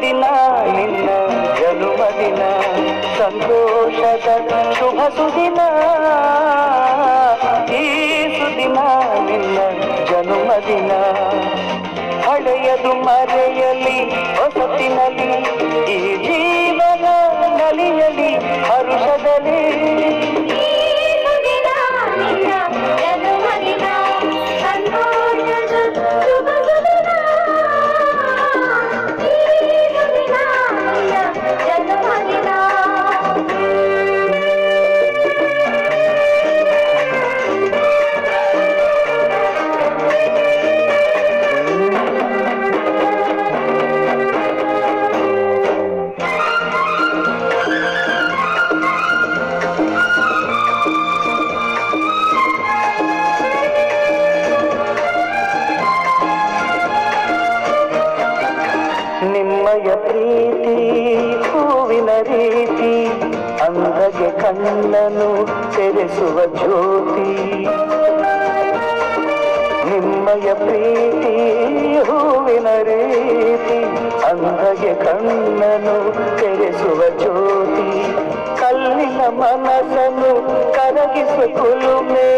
ಸುದಿನ ನಿನ್ನ ಜನುಮದಿನ ಸಂತೋಷದ ಶುಭ ಸುದಿನ. ಈ ಸುದಿನ ನಿನ್ನ ಜನುಮದಿನ ಹಳೆಯದು ಮರೆಯಲಿ ಹೊಸತಿನಲ್ಲಿ ಈ ಜೀವನ ನಲಿಯಲಿ, ಹರುಷದಲ್ಲಿ ನಿಮ್ಮಯ ಪ್ರೀತಿ, ಹೂವಿನ ರೀತಿ, ಅಂದಗೆ ಕಣ್ಣನು ತೆರೆಸುವ ಜ್ಯೋತಿ. ನಿಮ್ಮಯ ಪ್ರೀತಿ, ಹೂವಿನ ರೀತಿ, ಅಂದಗೆ ಕಣ್ಣನು ತೆರೆಸುವ ಜ್ಯೋತಿ. ಕಲ್ಲಿನ ಮನಸ್ಸನ್ನು ಕರಗಿಸುವ ಕುಲುಮೆ